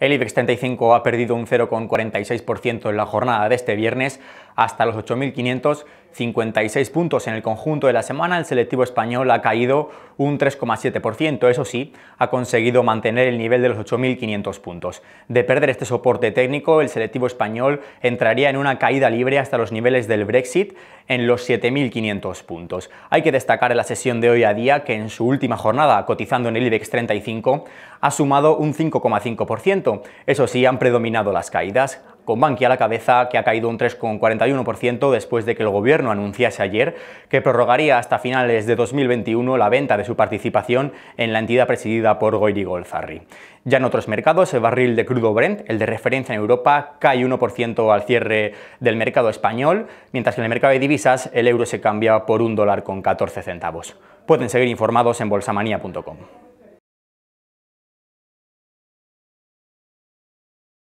El IBEX 35 ha perdido un 0,46% en la jornada de este viernes hasta los 8.556 puntos. En el conjunto de la semana el selectivo español ha caído un 3,7%. Eso sí, ha conseguido mantener el nivel de los 8.500 puntos. De perder este soporte técnico, el selectivo español entraría en una caída libre hasta los niveles del Brexit en los 7.500 puntos. Hay que destacar en la sesión de hoy a día que en su última jornada, cotizando en el IBEX 35, ha sumado un 5,5%. Eso sí, han predominado las caídas, con Bankia a la cabeza, que ha caído un 3,41% después de que el gobierno anunciase ayer que prorrogaría hasta finales de 2021 la venta de su participación en la entidad presidida por Goyri Golzarri. Ya en otros mercados, el barril de crudo Brent, el de referencia en Europa, cae 1% al cierre del mercado español, mientras que en el mercado de divisas el euro se cambia por un dólar con 14 centavos. Pueden seguir informados en bolsamanía.com.